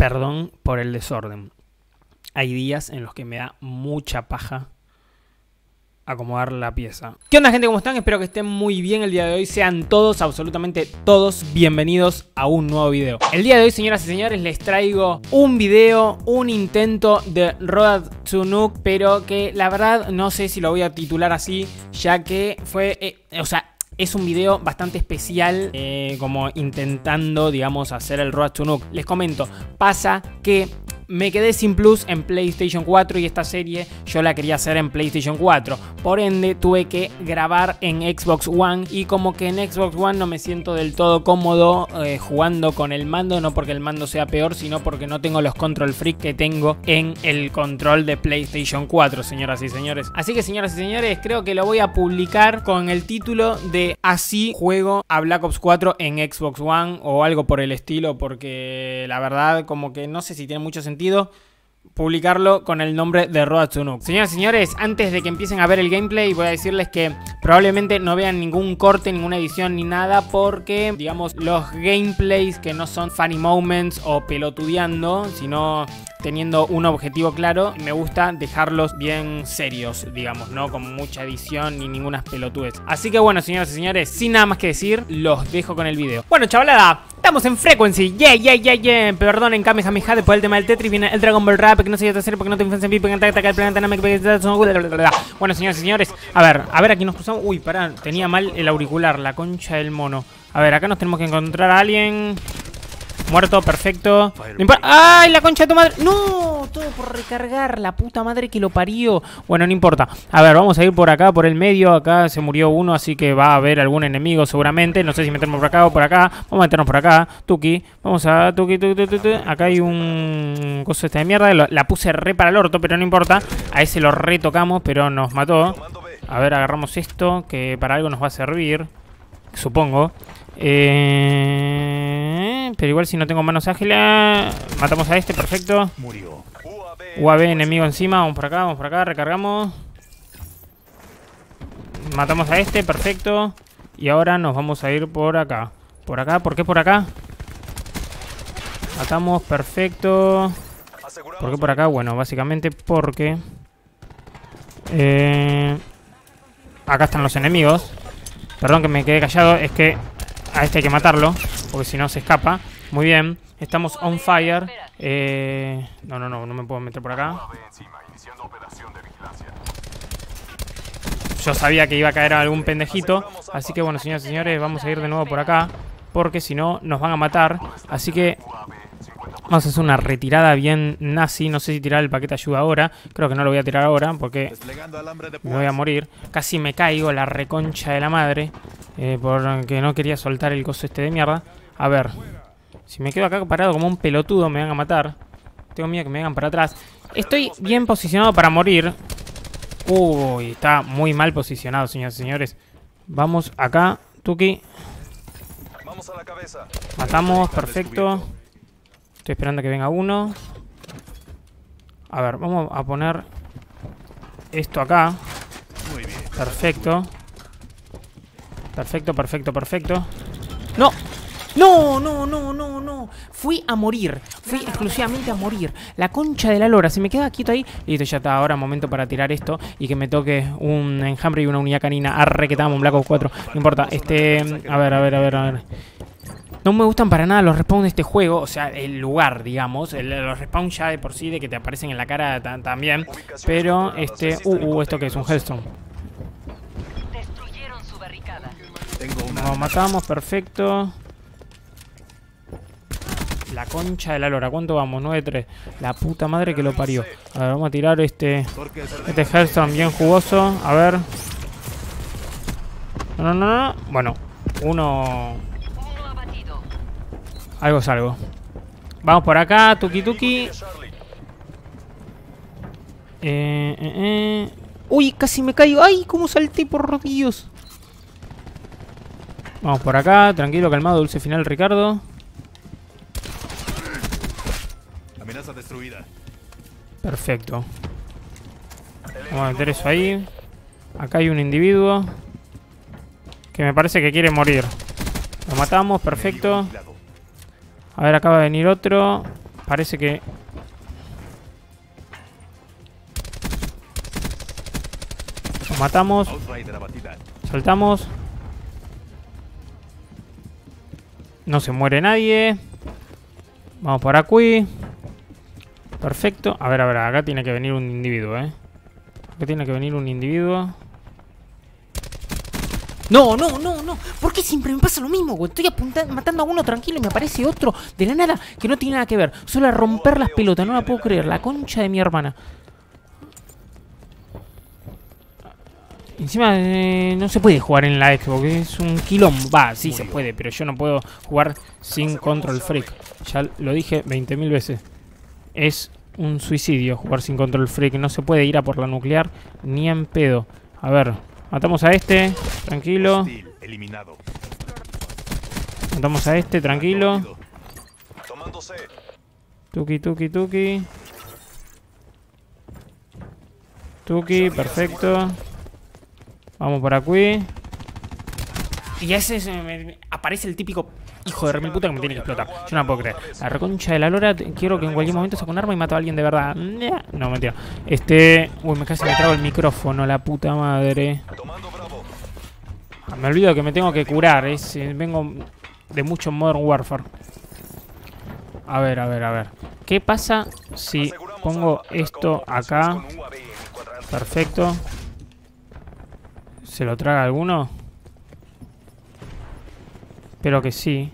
Perdón por el desorden. Hay días en los que me da mucha paja acomodar la pieza. ¿Qué onda gente? ¿Cómo están? Espero que estén muy bien el día de hoy. Sean todos, absolutamente todos, bienvenidos a un nuevo video. El día de hoy, señoras y señores, les traigo un video, un intento de Road to Nuke, pero que la verdad no sé si lo voy a titular así, ya que fue, eh, o sea, es un video bastante especial, eh, como intentando, digamos, hacer el Road to. Les comento, pasa que me quedé sin plus en PlayStation 4 y esta serie yo la quería hacer en PlayStation 4. Por ende tuve que grabar en Xbox One y como que en Xbox One no me siento del todo cómodo eh, jugando con el mando, no porque el mando sea peor, sino porque no tengo los control freak que tengo en el control de PlayStation 4, señoras y señores. Así que señoras y señores, creo que lo voy a publicar con el título de Así juego a Black Ops 4 en Xbox One o algo por el estilo, porque la verdad como que no sé si tiene mucho sentido publicarlo con el nombre de Road to Nuke. Señoras y señores, antes de que empiecen a ver el gameplay, voy a decirles que probablemente no vean ningún corte, ninguna edición ni nada, porque, digamos, los gameplays que no son funny moments o pelotudeando, sino teniendo un objetivo claro, me gusta dejarlos bien serios, digamos, no con mucha edición ni ninguna pelotudes. Así que bueno, señoras y señores, sin nada más que decir, los dejo con el video. Bueno, chavalada, estamos en Frequency, yeah, yeah, yeah, yeah. Perdonen, Kamehameha, después del tema del Tetris viene el Dragon Ball Rap, que no se a hacer porque no te infancia en porque ataca el planeta Namek, Bueno, señoras y señores, a ver, a ver, aquí nos cruzamos. Uy, pará, tenía mal el auricular, la concha del mono. A ver, acá nos tenemos que encontrar a alguien. Muerto, perfecto. ¡Ay, la concha de tu madre! ¡No! Todo por recargar. La puta madre que lo parió. Bueno, no importa. A ver, vamos a ir por acá, por el medio. Acá se murió uno, así que va a haber algún enemigo seguramente. No sé si meternos por acá o por acá. Vamos a meternos por acá. Tuki. Vamos a... Tuki, tuki, tuki, Acá hay un... Coso este de mierda. La puse re para el orto, pero no importa. A ese lo retocamos, pero nos mató. A ver, agarramos esto, que para algo nos va a servir. Supongo. Eh, pero igual si no tengo manos ágiles, matamos a este, perfecto. UAV enemigo encima, vamos por acá, vamos por acá, recargamos. Matamos a este, perfecto. Y ahora nos vamos a ir por acá. Por acá, ¿por qué por acá? Matamos, perfecto. ¿Por qué por acá? Bueno, básicamente porque... Eh, acá están los enemigos. Perdón que me quedé callado, es que a este hay que matarlo, porque si no se escapa. Muy bien, estamos on fire. Eh, no, no, no, no me puedo meter por acá. Yo sabía que iba a caer algún pendejito. Así que bueno, señores y señores, vamos a ir de nuevo por acá. Porque si no, nos van a matar. Así que Vamos a hacer una retirada bien nazi. No sé si tirar el paquete ayuda ahora. Creo que no lo voy a tirar ahora porque me voy a morir. Casi me caigo la reconcha de la madre. Eh, porque no quería soltar el coso este de mierda. A ver. Si me quedo acá parado como un pelotudo me van a matar. Tengo miedo que me vengan para atrás. Estoy bien posicionado para morir. Uy, está muy mal posicionado, señoras y señores. Vamos acá, Tuki. Matamos, perfecto. Estoy esperando que venga uno. A ver, vamos a poner esto acá. Perfecto. Perfecto, perfecto, perfecto. ¡No! No, no, no, no, no. Fui a morir. Fui exclusivamente a morir. La concha de la lora. Si me queda quieto ahí. Listo, ya está. Ahora momento para tirar esto. Y que me toque un enjambre y una unidad canina. Arre, que estamos un Black Ops 4. No importa. Este. A ver, a ver, a ver, a ver. No me gustan para nada los respawns de este juego, o sea, el lugar, digamos. los respawns ya de por sí, de que te aparecen en la cara también. Pero, este... Uh, uh, ¿esto que es? Un Hellstone. Nos matamos, perfecto. La concha de la lora. ¿Cuánto vamos? 9-3. La puta madre que lo parió. A ver, vamos a tirar este... Este Hellstone bien jugoso. A ver. No, no, no. Bueno, uno algo es algo. Vamos por acá, tuki tuki. Eh, eh, eh. Uy, casi me caigo. ¡Ay! ¿Cómo salté por Dios? Vamos por acá, tranquilo, calmado, dulce final, Ricardo. Amenaza destruida. Perfecto. Vamos a meter eso ahí. Acá hay un individuo. Que me parece que quiere morir. Lo matamos, perfecto. A ver, acaba de venir otro. Parece que... Lo matamos. Saltamos. No se muere nadie. Vamos por aquí. Perfecto. A ver, a ver, acá tiene que venir un individuo, ¿eh? Acá tiene que venir un individuo. No, no, no, no. ¿Por qué siempre me pasa lo mismo? Estoy apuntando, matando a uno tranquilo y me aparece otro de la nada que no tiene nada que ver. Solo romper las pelotas, no la puedo creer. La concha de mi hermana. Encima eh, no se puede jugar en la Xbox, es un quilombo. Va, sí se puede, pero yo no puedo jugar sin Control Freak. Ya lo dije 20.000 veces. Es un suicidio jugar sin Control Freak. No se puede ir a por la nuclear ni en pedo. A ver, Matamos a este, tranquilo. Matamos a este, tranquilo. Tuki, tuki, tuki. Tuki, perfecto. Vamos por aquí. Y ese me, aparece el típico hijo de remil puta que me tiene que explotar. Yo no puedo creer. La reconcha de la lora, quiero que en cualquier momento saque un arma y mato a alguien de verdad. No, mentira. Este. Uy, me casi me trago el micrófono, la puta madre. Ah, me olvido que me tengo que curar. Es, eh, vengo de mucho Modern Warfare. A ver, a ver, a ver. ¿Qué pasa si pongo esto acá? Perfecto. ¿Se lo traga alguno? Espero que sí.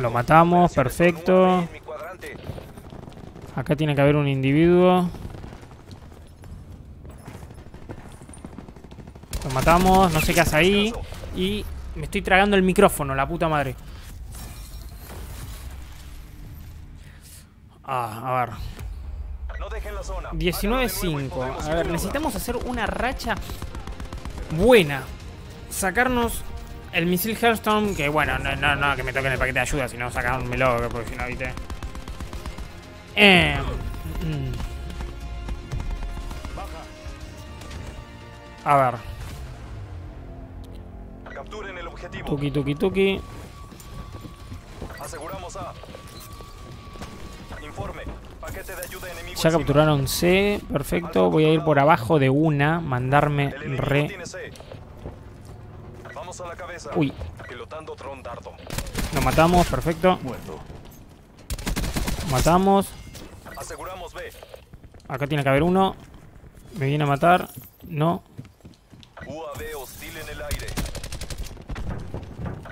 Lo matamos, perfecto. Acá tiene que haber un individuo. Lo matamos, no sé qué hace ahí. Y me estoy tragando el micrófono, la puta madre. Ah, a ver. 19-5. A ver, necesitamos hacer una racha buena. Sacarnos el misil Hearthstone, que bueno, no, no, no que me toquen el paquete de ayuda, sino sacármelo, porque si no, viste. Eh. A ver. Capturen el objetivo. Tuki, tuki, tuki. Aseguramos A. Informe. Ya capturaron C. Perfecto. Voy a ir por abajo de una. Mandarme re. Uy. Lo matamos. Perfecto. Matamos. Acá tiene que haber uno. Me viene a matar. No. UAV hostil en el aire.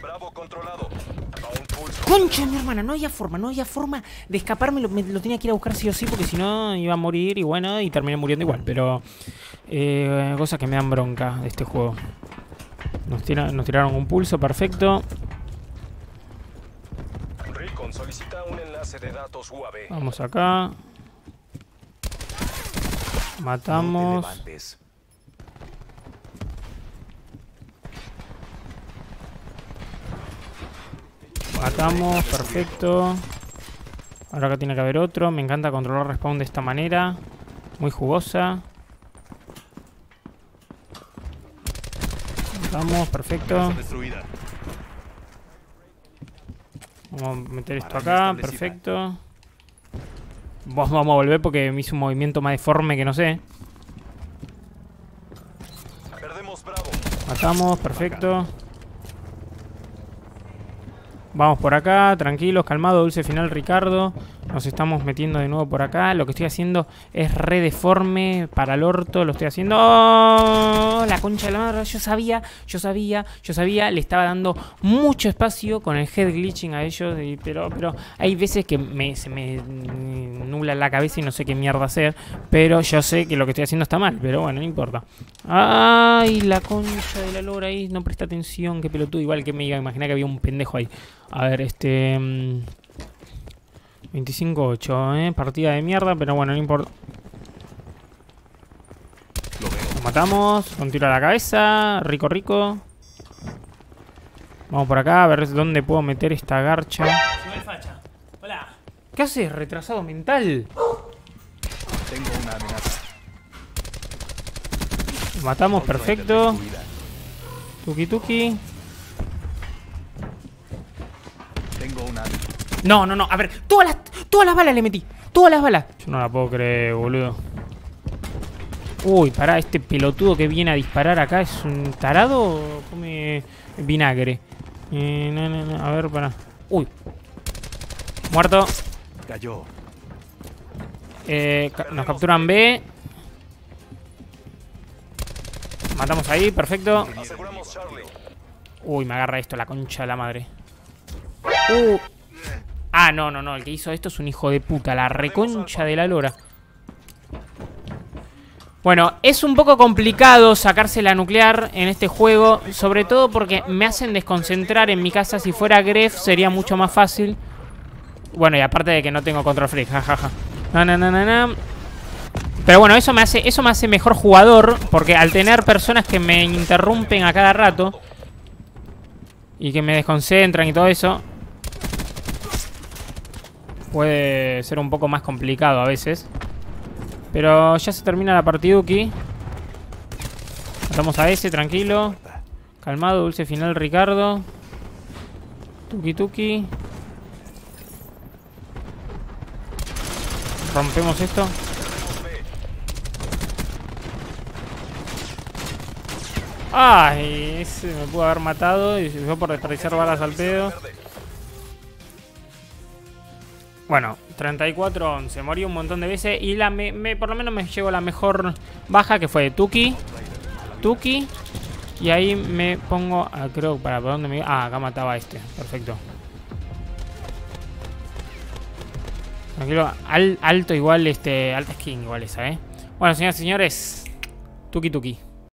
Bravo controlado. Concha, mi hermana, no había forma, no había forma de escaparme. Lo, me, lo tenía que ir a buscar sí o sí, porque si no iba a morir y bueno, y terminé muriendo igual. Pero, eh, cosas que me dan bronca de este juego. Nos, nos tiraron un pulso, perfecto. Vamos acá. Matamos. Matamos, perfecto. Ahora acá tiene que haber otro. Me encanta controlar respawn de esta manera. Muy jugosa. Matamos, perfecto. Vamos a meter esto acá, perfecto. Vamos a volver porque me hizo un movimiento más deforme que no sé. Matamos, perfecto. Vamos por acá, tranquilos, calmado, dulce final Ricardo. Nos estamos metiendo de nuevo por acá. Lo que estoy haciendo es re deforme para el orto. Lo estoy haciendo... ¡Oh! La concha de la madre. Yo sabía, yo sabía, yo sabía. Le estaba dando mucho espacio con el head glitching a ellos. pero, pero hay veces que se me nubla la cabeza y no sé qué mierda hacer. Pero yo sé que lo que estoy haciendo está mal. Pero bueno, no importa. ¡Ay! La concha de la lora ahí. No presta atención. Qué pelotudo. Igual que me iba a que había un pendejo ahí. A ver, este... 25-8, mm, ¿eh? Partida de mierda, pero bueno, no importa. Lo, matamos, con tiro a la cabeza, rico, rico. Vamos por acá, a ver dónde puedo meter esta garcha. Hola. ¿Qué haces, retrasado mental? Tengo una amenaza. Matamos, perfecto. Tuki tuki. Tengo una. No, no, no. A ver, todas las, todas las balas le metí. Todas las balas. Yo no la puedo creer, boludo. Uy, pará, este pelotudo que viene a disparar acá es un tarado o come vinagre. Eh, no, no, no. A ver, pará. Uy. Muerto. Cayó. Eh, ca- nos capturan B. Matamos ahí, perfecto. Uy, me agarra esto, la concha de la madre. Uh. Ah, no, no, no. El que hizo esto es un hijo de puta. La reconcha de la lora. Bueno, es un poco complicado sacarse la nuclear en este juego. Sobre todo porque me hacen desconcentrar en mi casa. Si fuera Gref sería mucho más fácil. Bueno, y aparte de que no tengo control freak, jajaja. No, no, no. Pero bueno, eso me hace, eso me hace mejor jugador. Porque al tener personas que me interrumpen a cada rato. Y que me desconcentran y todo eso. Puede ser un poco más complicado a veces. Pero ya se termina la partiduki. Matamos a ese, tranquilo. Calmado, dulce final, Ricardo. Tuki tuki. Rompemos esto. Ay, ese me pudo haber matado y fue por desperdiciar balas al pedo. Bueno, 34-11. Morí un montón de veces y la me, me- por lo menos me llevo la mejor baja que fue de Tuki. Tuki. Y ahí me pongo, ah, creo, para dónde me... Ah, acá mataba a este. Perfecto. Al- alto igual, este, alta skin igual esa, ¿eh? Bueno, señoras y señores, Tuki Tuki.